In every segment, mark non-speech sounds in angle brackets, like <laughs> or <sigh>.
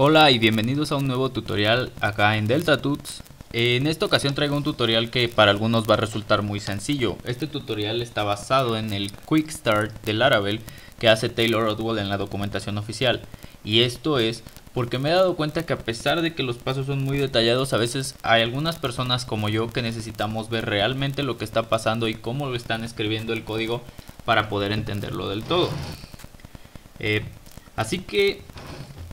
Hola y bienvenidos a un nuevo tutorial acá en DeltaTuts. En esta ocasión traigo un tutorial que para algunos va a resultar muy sencillo. Este tutorial está basado en el Quick Start de Laravel que hace Taylor Odwell en la documentación oficial. Y esto es porque me he dado cuenta que a pesar de que los pasos son muy detallados, a veces hay algunas personas como yo que necesitamos ver realmente lo que está pasando y cómo lo están escribiendo el código para poder entenderlo del todo. Eh, así que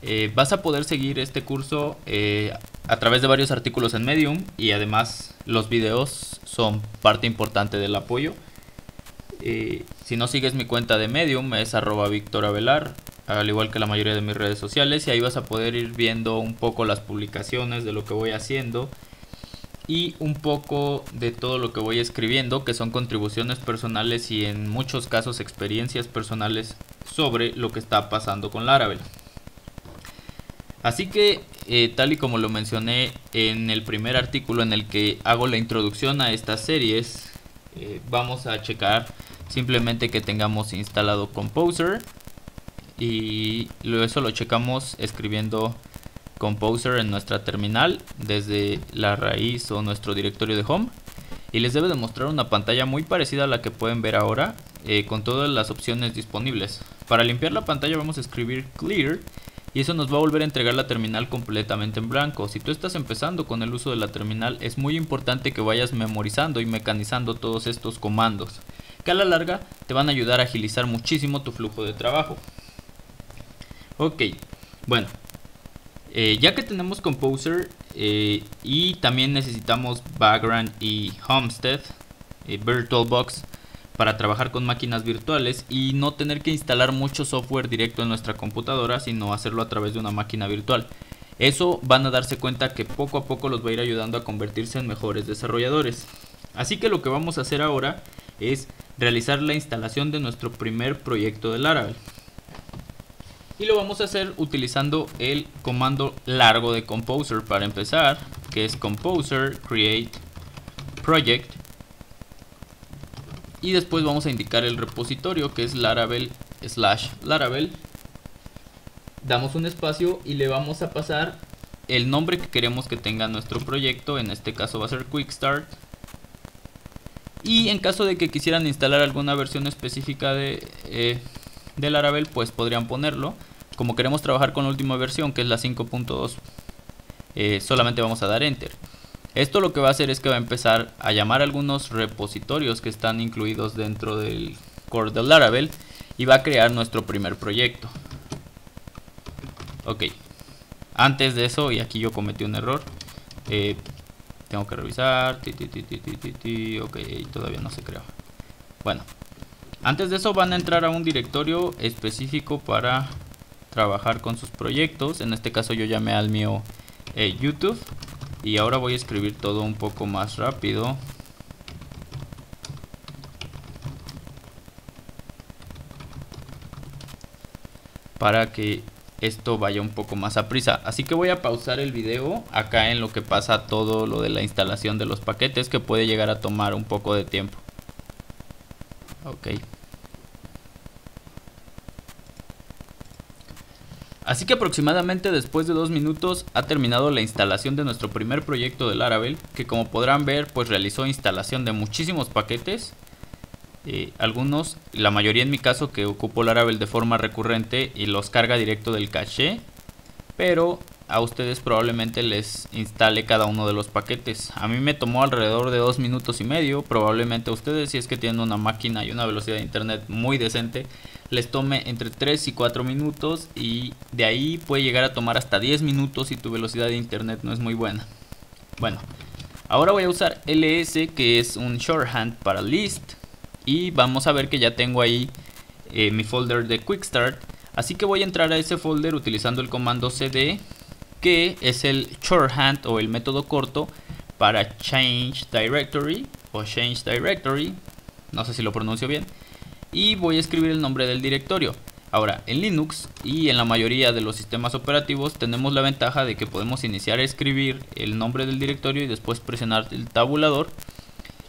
eh, vas a poder seguir este curso eh, a través de varios artículos en Medium y además los videos son parte importante del apoyo. Eh, si no sigues mi cuenta de Medium es arroba Víctor al igual que la mayoría de mis redes sociales y ahí vas a poder ir viendo un poco las publicaciones de lo que voy haciendo y un poco de todo lo que voy escribiendo que son contribuciones personales y en muchos casos experiencias personales sobre lo que está pasando con Laravel. Así que, eh, tal y como lo mencioné en el primer artículo en el que hago la introducción a estas series, eh, vamos a checar simplemente que tengamos instalado Composer y eso lo checamos escribiendo Composer en nuestra terminal desde la raíz o nuestro directorio de home y les debe de mostrar una pantalla muy parecida a la que pueden ver ahora eh, con todas las opciones disponibles. Para limpiar la pantalla vamos a escribir clear y eso nos va a volver a entregar la terminal completamente en blanco. Si tú estás empezando con el uso de la terminal es muy importante que vayas memorizando y mecanizando todos estos comandos que a la larga te van a ayudar a agilizar muchísimo tu flujo de trabajo. Ok, bueno, eh, ya que tenemos Composer eh, y también necesitamos Background y Homestead, eh, VirtualBox, para trabajar con máquinas virtuales y no tener que instalar mucho software directo en nuestra computadora, sino hacerlo a través de una máquina virtual. Eso van a darse cuenta que poco a poco los va a ir ayudando a convertirse en mejores desarrolladores. Así que lo que vamos a hacer ahora es realizar la instalación de nuestro primer proyecto de Laravel. Y lo vamos a hacer utilizando el comando largo de Composer para empezar, que es Composer Create Project y después vamos a indicar el repositorio que es laravel slash laravel. Damos un espacio y le vamos a pasar el nombre que queremos que tenga nuestro proyecto. En este caso va a ser quick start y en caso de que quisieran instalar alguna versión específica de, eh, laravel pues podrían ponerlo. Como queremos trabajar con la última versión que es la 5.2 eh, solamente vamos a dar enter esto lo que va a hacer es que va a empezar a llamar algunos repositorios que están incluidos dentro del core de Laravel y va a crear nuestro primer proyecto. Ok, antes de eso, y aquí yo cometí un error, eh, tengo que revisar, ok, todavía no se creó. Bueno, antes de eso van a entrar a un directorio específico para trabajar con sus proyectos, en este caso yo llamé al mío eh, YouTube y ahora voy a escribir todo un poco más rápido. Para que esto vaya un poco más a prisa. Así que voy a pausar el video acá en lo que pasa todo lo de la instalación de los paquetes que puede llegar a tomar un poco de tiempo. Ok Así que aproximadamente después de dos minutos ha terminado la instalación de nuestro primer proyecto de Laravel, que como podrán ver pues realizó instalación de muchísimos paquetes, eh, algunos, la mayoría en mi caso que ocupo Laravel de forma recurrente y los carga directo del caché, pero a ustedes probablemente les instale cada uno de los paquetes. A mí me tomó alrededor de dos minutos y medio, probablemente a ustedes si es que tienen una máquina y una velocidad de internet muy decente, les tome entre 3 y 4 minutos y de ahí puede llegar a tomar hasta 10 minutos si tu velocidad de internet no es muy buena. Bueno, ahora voy a usar ls que es un shorthand para list y vamos a ver que ya tengo ahí eh, mi folder de quick start así que voy a entrar a ese folder utilizando el comando cd que es el shorthand o el método corto para change directory o change directory. No sé si lo pronuncio bien y voy a escribir el nombre del directorio. Ahora, en Linux y en la mayoría de los sistemas operativos tenemos la ventaja de que podemos iniciar a escribir el nombre del directorio y después presionar el tabulador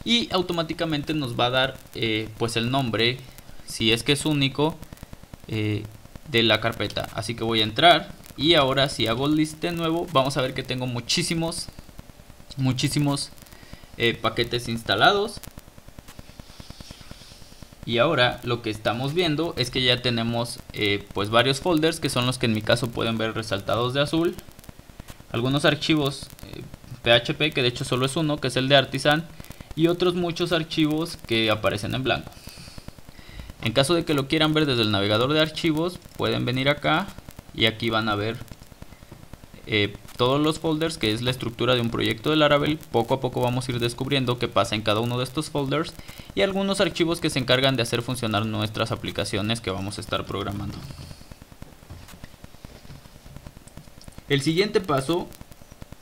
y automáticamente nos va a dar eh, pues el nombre, si es que es único, eh, de la carpeta. Así que voy a entrar y ahora si hago list de nuevo vamos a ver que tengo muchísimos muchísimos eh, paquetes instalados y ahora lo que estamos viendo es que ya tenemos eh, pues varios folders que son los que en mi caso pueden ver resaltados de azul. Algunos archivos PHP eh, que de hecho solo es uno que es el de Artisan y otros muchos archivos que aparecen en blanco. En caso de que lo quieran ver desde el navegador de archivos pueden venir acá y aquí van a ver eh, todos los folders que es la estructura de un proyecto de Laravel poco a poco vamos a ir descubriendo qué pasa en cada uno de estos folders y algunos archivos que se encargan de hacer funcionar nuestras aplicaciones que vamos a estar programando. El siguiente paso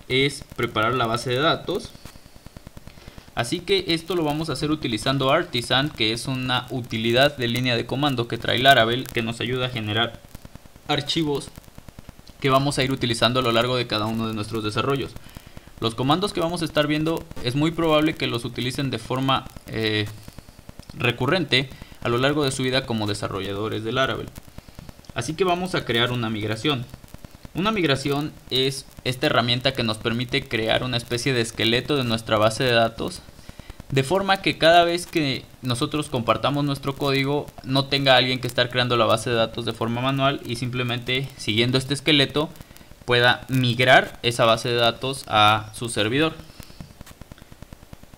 es preparar la base de datos. Así que esto lo vamos a hacer utilizando Artisan, que es una utilidad de línea de comando que trae Laravel, que nos ayuda a generar archivos que vamos a ir utilizando a lo largo de cada uno de nuestros desarrollos. Los comandos que vamos a estar viendo es muy probable que los utilicen de forma eh, recurrente a lo largo de su vida como desarrolladores de Laravel. Así que vamos a crear una migración. Una migración es esta herramienta que nos permite crear una especie de esqueleto de nuestra base de datos de forma que cada vez que nosotros compartamos nuestro código no tenga alguien que estar creando la base de datos de forma manual y simplemente siguiendo este esqueleto pueda migrar esa base de datos a su servidor.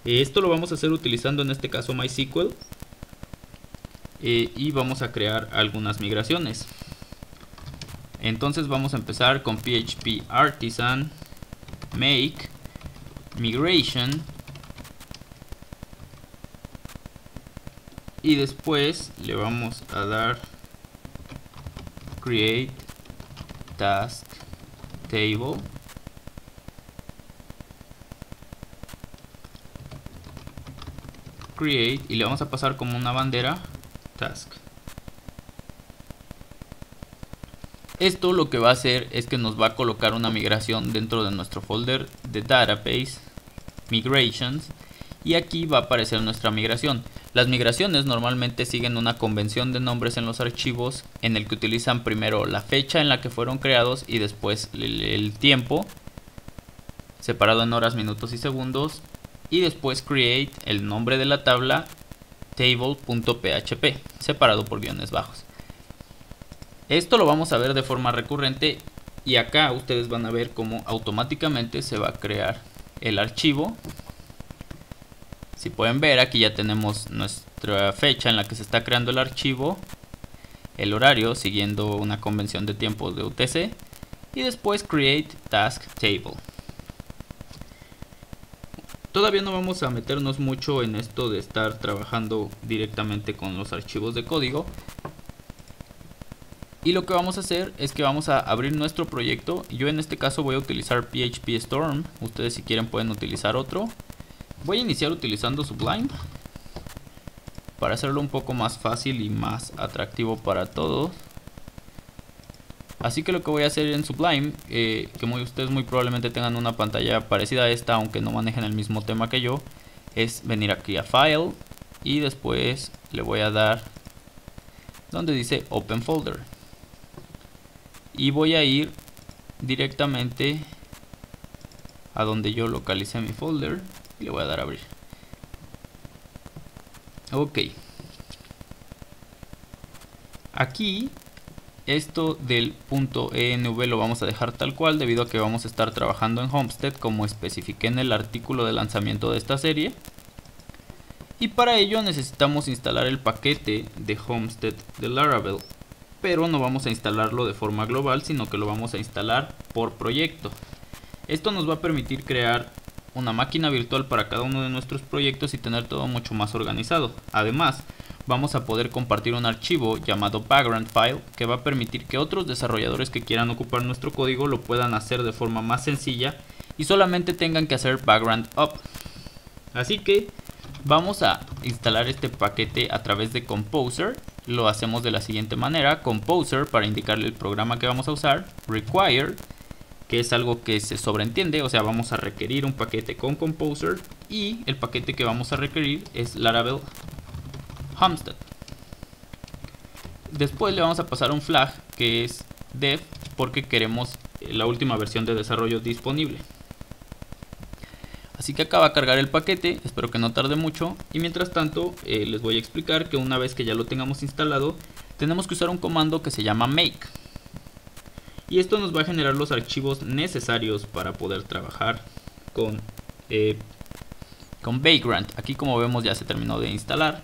Esto lo vamos a hacer utilizando en este caso MySQL eh, y vamos a crear algunas migraciones. Entonces vamos a empezar con PHP Artisan make migration y después le vamos a dar create task table. Create y le vamos a pasar como una bandera task. Esto lo que va a hacer es que nos va a colocar una migración dentro de nuestro folder de database migrations y aquí va a aparecer nuestra migración las migraciones normalmente siguen una convención de nombres en los archivos en el que utilizan primero la fecha en la que fueron creados y después el, tiempo separado en horas, minutos y segundos y después create el nombre de la tabla table.php separado por guiones bajos. Esto lo vamos a ver de forma recurrente y acá ustedes van a ver cómo automáticamente se va a crear el archivo si pueden ver aquí ya tenemos nuestra fecha en la que se está creando el archivo, el horario siguiendo una convención de tiempo de UTC y después create task table. Todavía no vamos a meternos mucho en esto de estar trabajando directamente con los archivos de código. Y lo que vamos a hacer es que vamos a abrir nuestro proyecto. Yo en este caso voy a utilizar PHP Storm. Ustedes si quieren pueden utilizar otro. Voy a iniciar utilizando Sublime para hacerlo un poco más fácil y más atractivo para todos. Así que lo que voy a hacer en Sublime, eh, que ustedes muy probablemente tengan una pantalla parecida a esta, aunque no manejen el mismo tema que yo, es venir aquí a File y después le voy a dar donde dice Open Folder. Y voy a ir directamente a donde yo localicé mi folder le voy a dar a abrir. Ok. Aquí esto del punto env lo vamos a dejar tal cual debido a que vamos a estar trabajando en Homestead como especifiqué en el artículo de lanzamiento de esta serie. Y para ello necesitamos instalar el paquete de Homestead de Laravel pero no vamos a instalarlo de forma global sino que lo vamos a instalar por proyecto. Esto nos va a permitir crear una máquina virtual para cada uno de nuestros proyectos y tener todo mucho más organizado. Además, vamos a poder compartir un archivo llamado background file que va a permitir que otros desarrolladores que quieran ocupar nuestro código lo puedan hacer de forma más sencilla y solamente tengan que hacer background up. Así que vamos a instalar este paquete a través de Composer. Lo hacemos de la siguiente manera. Composer para indicarle el programa que vamos a usar. Require que es algo que se sobreentiende, o sea, vamos a requerir un paquete con Composer y el paquete que vamos a requerir es Laravel Homestead. Después le vamos a pasar un flag que es dev porque queremos la última versión de desarrollo disponible. Así que acaba de cargar el paquete, espero que no tarde mucho y mientras tanto eh, les voy a explicar que una vez que ya lo tengamos instalado tenemos que usar un comando que se llama make y esto nos va a generar los archivos necesarios para poder trabajar con, eh, con Vagrant. Aquí como vemos ya se terminó de instalar.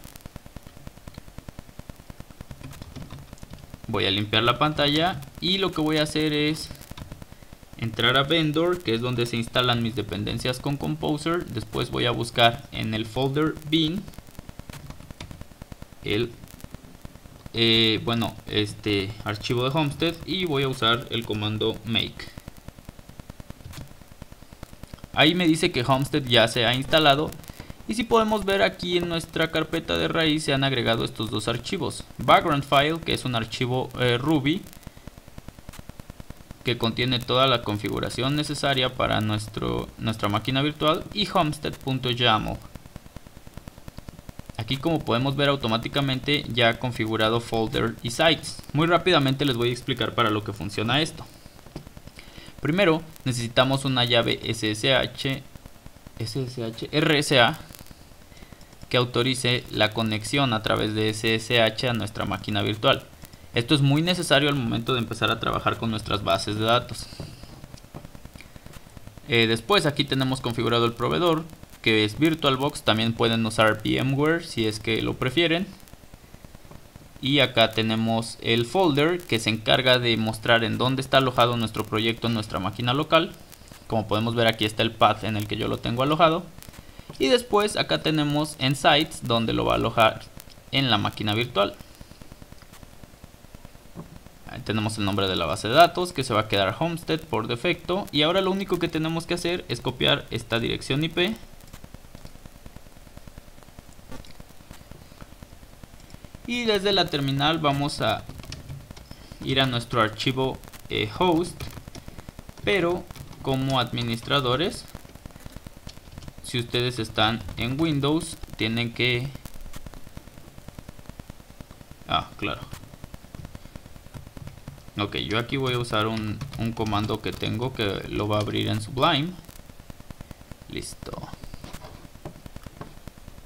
Voy a limpiar la pantalla y lo que voy a hacer es entrar a vendor que es donde se instalan mis dependencias con Composer después voy a buscar en el folder bin el eh, bueno este archivo de Homestead y voy a usar el comando make ahí me dice que Homestead ya se ha instalado y si podemos ver aquí en nuestra carpeta de raíz se han agregado estos dos archivos background file que es un archivo eh, Ruby que contiene toda la configuración necesaria para nuestro, nuestra máquina virtual y homestead.yaml. Aquí como podemos ver automáticamente ya ha configurado folder y sites. Muy rápidamente les voy a explicar para lo que funciona esto. Primero necesitamos una llave SSH, SSH RSA que autorice la conexión a través de SSH a nuestra máquina virtual. Esto es muy necesario al momento de empezar a trabajar con nuestras bases de datos. Eh, después aquí tenemos configurado el proveedor que es VirtualBox, también pueden usar VMware si es que lo prefieren. Y acá tenemos el folder que se encarga de mostrar en dónde está alojado nuestro proyecto en nuestra máquina local. Como podemos ver aquí está el path en el que yo lo tengo alojado. Y después acá tenemos en sites donde lo va a alojar en la máquina virtual tenemos el nombre de la base de datos que se va a quedar Homestead por defecto. Y ahora lo único que tenemos que hacer es copiar esta dirección IP. Y desde la terminal vamos a ir a nuestro archivo eh, host. Pero como administradores, si ustedes están en Windows, tienen que... Ah, claro Ok, yo aquí voy a usar un, comando que tengo que lo va a abrir en Sublime.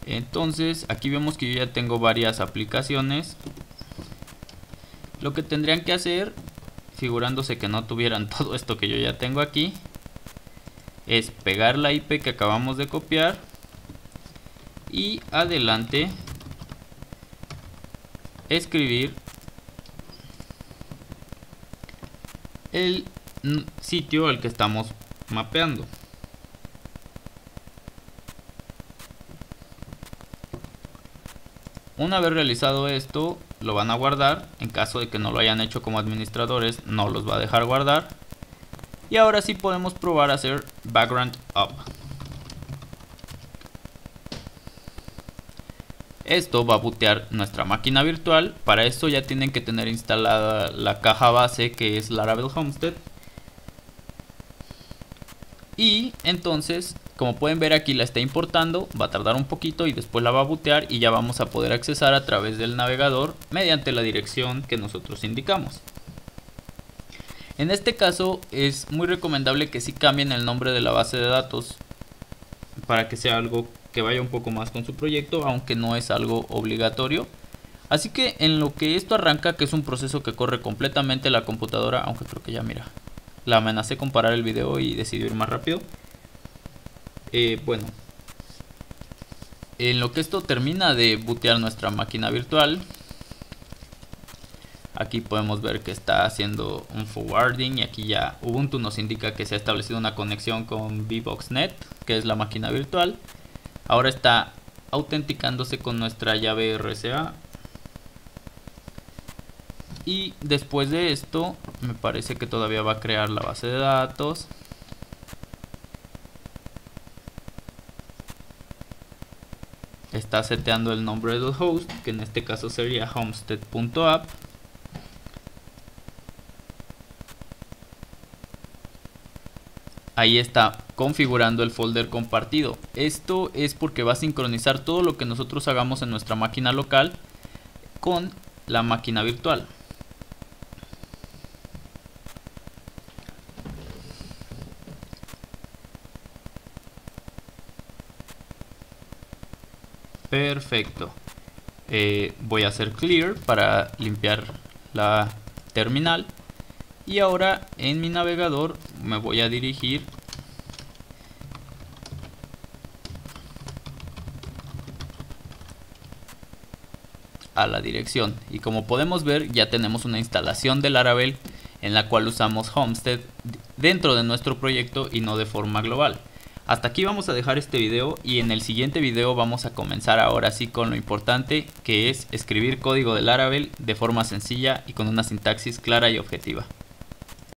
Entonces, aquí vemos que yo ya tengo varias aplicaciones. Lo que tendrían que hacer, figurándose que no tuvieran <laughs> todo esto que yo ya tengo aquí, es pegar la IP que acabamos de copiar y adelante escribir el sitio al que estamos mapeando. Una vez realizado esto, lo van a guardar. En caso de que no lo hayan hecho como administradores, no los va a dejar guardar. Y ahora sí podemos probar a hacer background up. Esto va a bootear nuestra máquina virtual. Para esto ya tienen que tener instalada la caja base que es Laravel Homestead. Y entonces, como pueden ver aquí la está importando, va a tardar un poquito y después la va a bootear y ya vamos a poder accesar a través del navegador mediante la dirección que nosotros indicamos. En este caso es muy recomendable que si cambien el nombre de la base de datos para que sea algo que vaya un poco más con su proyecto, aunque no es algo obligatorio. Así que en lo que esto arranca, que es un proceso que corre completamente la computadora, aunque creo que ya mira, la amenacé con parar el video y decidió ir más rápido. Eh, bueno, en lo que esto termina de bootear nuestra máquina virtual, aquí podemos ver que está haciendo un forwarding y aquí ya Ubuntu nos indica que se ha establecido una conexión con VBoxNet, que es la máquina virtual. Ahora está autenticándose con nuestra llave RSA. Y después de esto, me parece que todavía va a crear la base de datos. Está seteando el nombre del host, que en este caso sería homestead.app. ahí está configurando el folder compartido. Esto es porque va a sincronizar todo lo que nosotros hagamos en nuestra máquina local con la máquina virtual. Perfecto. Eh, voy a hacer clear para limpiar la terminal. Y ahora en mi navegador me voy a dirigir a la dirección y como podemos ver ya tenemos una instalación de Laravel en la cual usamos Homestead dentro de nuestro proyecto y no de forma global. Hasta aquí vamos a dejar este video y en el siguiente video vamos a comenzar ahora sí con lo importante que es escribir código de Laravel de forma sencilla y con una sintaxis clara y objetiva.